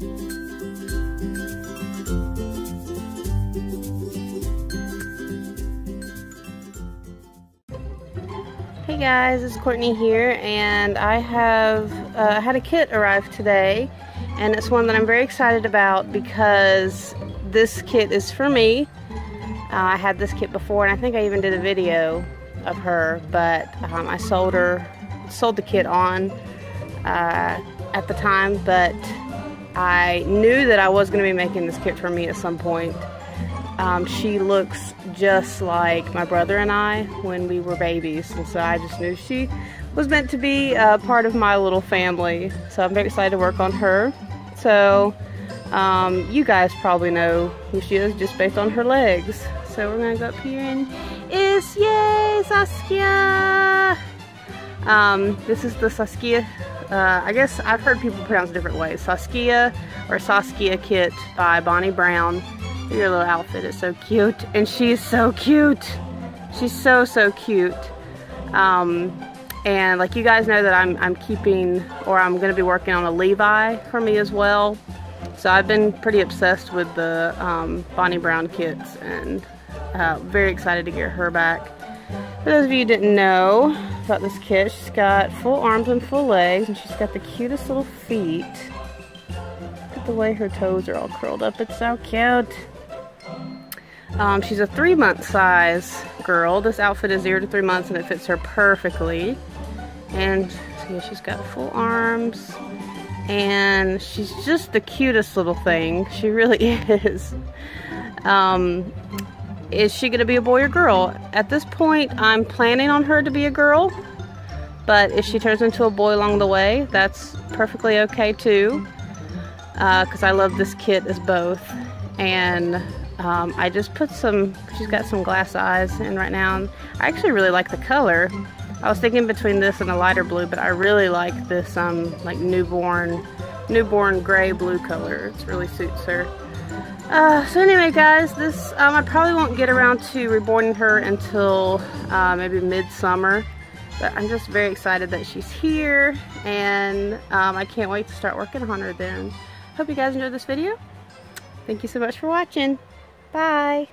Hey guys, it's Courtney here and I have uh, had a kit arrive today and it's one that I'm very excited about because this kit is for me. Uh, I had this kit before and I think I even did a video of her but um, I sold her, sold the kit on uh, at the time but I knew that I was going to be making this kit for me at some point um, she looks just like my brother and I when we were babies, and so I just knew she was meant to be a part of my little family. So I'm very excited to work on her. So um, you guys probably know who she is just based on her legs. So we're gonna go up here and is yay Saskia. Um, this is the Saskia. Uh, I guess I've heard people pronounce it different ways. Saskia or Saskia kit by Bonnie Brown. Your little outfit is so cute. And she's so cute. She's so, so cute. Um, and like you guys know that I'm, I'm keeping, or I'm going to be working on a Levi for me as well. So I've been pretty obsessed with the um, Bonnie Brown kits and uh, very excited to get her back. For those of you who didn't know about this kit, she's got full arms and full legs and she's got the cutest little feet. Look at the way her toes are all curled up. It's so cute. Um, she's a three month size girl. This outfit is zero to three months and it fits her perfectly. And see, she's got full arms and she's just the cutest little thing. She really is. Um, is she gonna be a boy or girl? At this point, I'm planning on her to be a girl, but if she turns into a boy along the way, that's perfectly okay too. Because uh, I love this kit as both. And um, I just put some, she's got some glass eyes in right now. I actually really like the color. I was thinking between this and a lighter blue, but I really like this um, like newborn, newborn gray blue color. It really suits her. Uh, so anyway guys, this, um, I probably won't get around to reborning her until uh, maybe midsummer. But I'm just very excited that she's here and um, I can't wait to start working on her then. Hope you guys enjoyed this video. Thank you so much for watching. Bye.